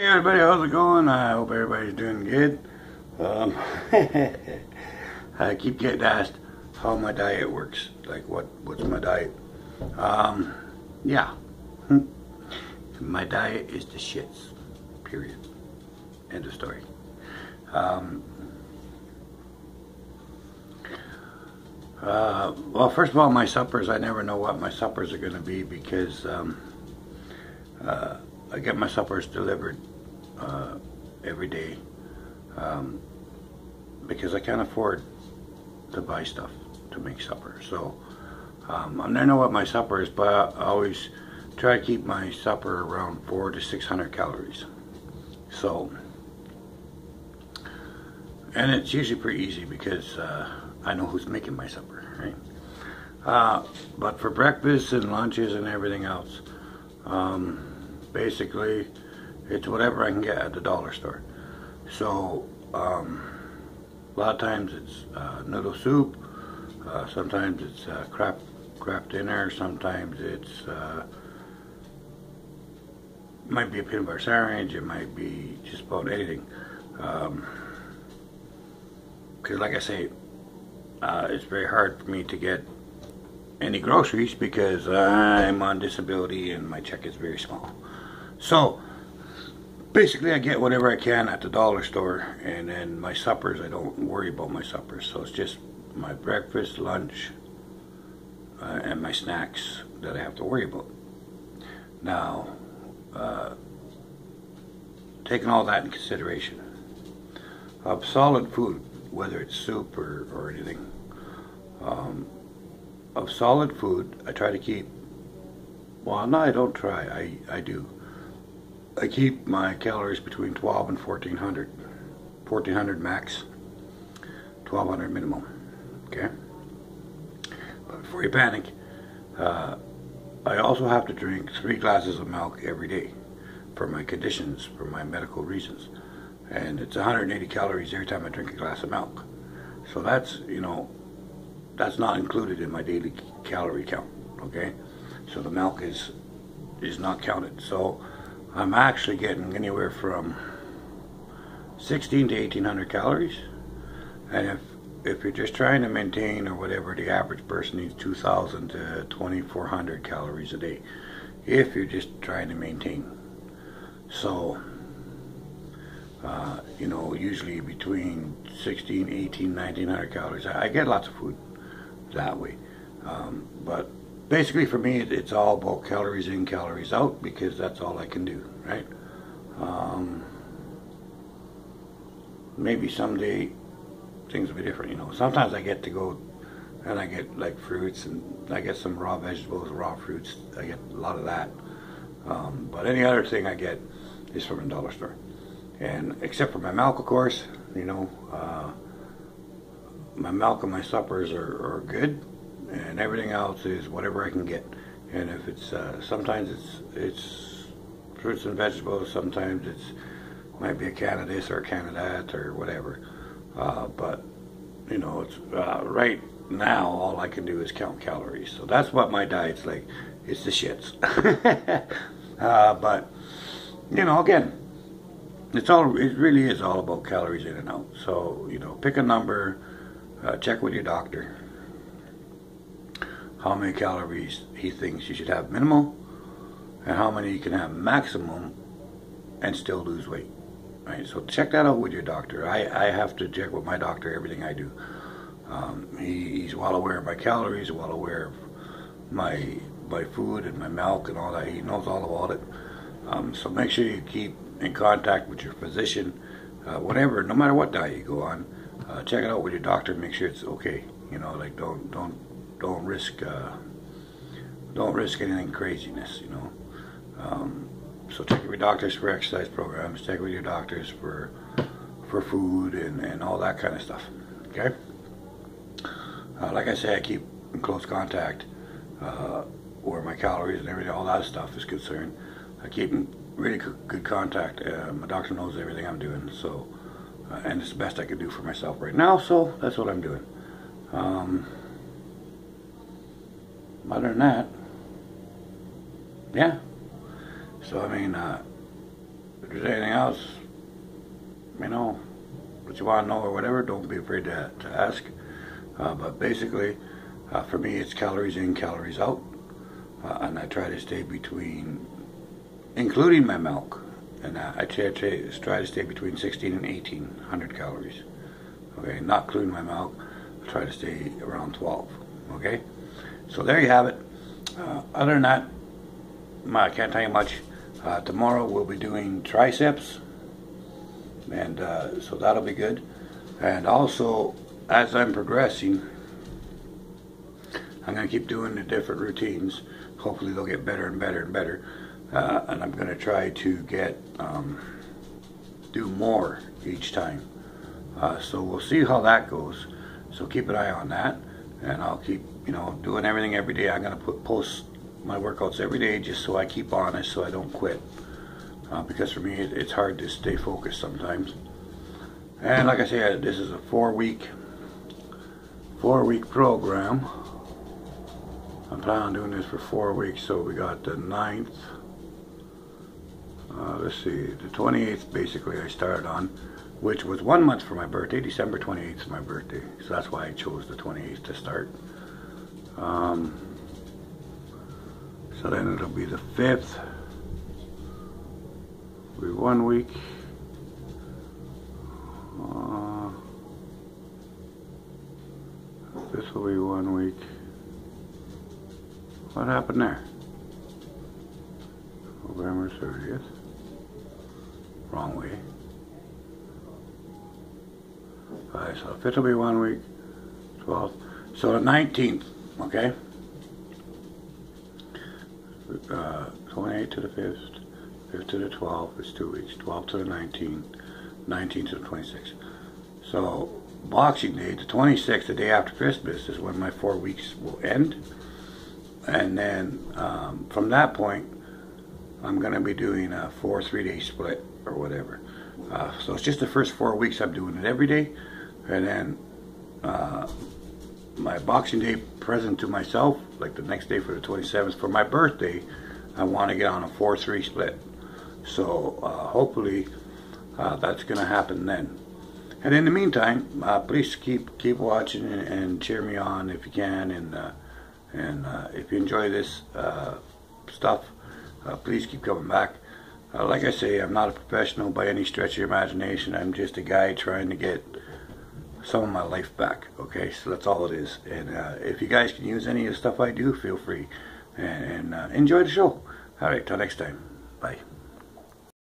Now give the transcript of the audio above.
Hey everybody, how's it going? I hope everybody's doing good. Um, I keep getting asked how my diet works. Like, what what's my diet? Um, yeah. Hmm. my diet is the shits. Period. End of story. Um, uh, well, first of all, my suppers, I never know what my suppers are going to be because um, uh, I get my suppers delivered uh, every day um, because I can't afford to buy stuff to make supper. So um, I don't know what my supper is, but I always try to keep my supper around four to six hundred calories. So, and it's usually pretty easy because uh, I know who's making my supper, right? Uh, but for breakfast and lunches and everything else, um, basically it's whatever I can get at the dollar store. So um, a lot of times it's uh, noodle soup, uh, sometimes it's uh, crap crap dinner, sometimes it's uh, might be a peanut butter sandwich, it might be just about anything. Because um, like I say, uh, it's very hard for me to get any groceries because I'm on disability and my check is very small. So basically I get whatever I can at the dollar store and then my suppers I don't worry about my suppers. So it's just my breakfast lunch uh, and my snacks that I have to worry about. Now uh, taking all that in consideration of solid food whether it's soup or, or anything um, of solid food I try to keep well no I don't try. I, I do I keep my calories between 12 and 1400. 1400 max, 1200 minimum. Okay? But before you panic, uh, I also have to drink three glasses of milk every day for my conditions, for my medical reasons. And it's 180 calories every time I drink a glass of milk. So that's, you know, that's not included in my daily calorie count, okay? So the milk is is not counted. So I'm actually getting anywhere from 16 to 1800 calories. And if if you're just trying to maintain or whatever the average person needs 2000 to 2400 calories a day if you're just trying to maintain. So uh, you know usually between 16 18 1900 calories. I, get lots of food that way. Um, but basically for me it's all about calories in calories out because that's all I can do right? Um, maybe someday things will be different you know. Sometimes I get to go and I get like fruits and I get some raw vegetables raw fruits I get a lot of that. Um, but any other thing I get is from a dollar store. And except for my milk of course you know uh, my milk and my suppers are, are good and everything else is whatever I can get. And if it's uh, sometimes it's it's fruits and vegetables, sometimes it's might be a can of this or a can of that or whatever. Uh, but you know, it's uh, right now all I can do is count calories. So that's what my diet's like. It's the shits. Uh, but you know, again, it's all it really is all about calories in and out. So you know, pick a number, uh, check with your doctor how many calories he thinks you should have minimal and how many you can have maximum and still lose weight. Right, so check that out with your doctor. I, I have to check with my doctor everything I do. Um, he, he's well aware of my calories, well aware of my my food and my milk and all that. He knows all about it. Um, so make sure you keep in contact with your physician, uh, whatever, no matter what diet you go on. Uh, check it out with your doctor. Make sure it's okay. You know, like don't don't don't risk uh, don't risk anything craziness, you know. Um, so check with your doctors for exercise programs. Check with your doctors for for food and, and all that kind of stuff. Okay. Uh, like I say, I keep in close contact uh, where my calories and everything, all that stuff is concerned. I keep in really good contact. Uh, my doctor knows everything I'm doing, so uh, and it's the best I can do for myself right now. So that's what I'm doing. Um, other than that, yeah. So I mean, uh, if there's anything else, you know, what you want to know or whatever, don't be afraid to, to ask. Uh, but basically, uh, for me, it's calories in, calories out. Uh, and I try to stay between, including my milk, and I, I try, try to stay between 16 and 1800 calories. Okay, not including my milk, I try to stay around 12. Okay, so there you have it. Uh, other than that, I can't tell you much. Uh, tomorrow we'll be doing triceps, and uh, so that'll be good. And also, as I'm progressing, I'm going to keep doing the different routines. Hopefully, they'll get better and better and better. Uh, and I'm going to try to get um, do more each time. Uh, so we'll see how that goes. So keep an eye on that, and I'll keep you know doing everything every day. I'm going to put post my workouts every day just so I keep honest so I don't quit. Uh, because for me it, it's hard to stay focused sometimes. And like I said, this is a four week four week program. I'm planning on doing this for four weeks, so we got the 9th, uh, let's see, the 28th basically I started on, which was one month for my birthday, December 28th is my birthday, so that's why I chose the 28th to start. Um, so then it'll be the 5th. Be one week. Uh, this will be one week. What happened there? November 30th. Wrong way. Alright, so 5th will be one week. 12th. So the 19th, okay? uh, 28 to the 5th, 5th to the 12th is two weeks, 12 to the 19th, 19 to the 26th. So Boxing Day, the 26th, the day after Christmas, is when my four weeks will end. And then um, from that point, I'm going to be doing a four three-day split or whatever. Uh, so it's just the first four weeks I'm doing it every day. And then uh, my Boxing Day present to myself, like the next day for the 27th, for my birthday, I want to get on a 4-3 split. So uh, hopefully uh, that's going to happen then. And in the meantime, uh, please keep keep watching and, and, cheer me on if you can. And uh, and uh, if you enjoy this uh, stuff, please keep coming back. like I say, I'm not a professional by any stretch of imagination. I'm just a guy trying to get some of my life back. Okay, so that's all it is. And uh, if you guys can use any of the stuff I do, feel free and, and uh, enjoy the show. All right, till next time. Bye.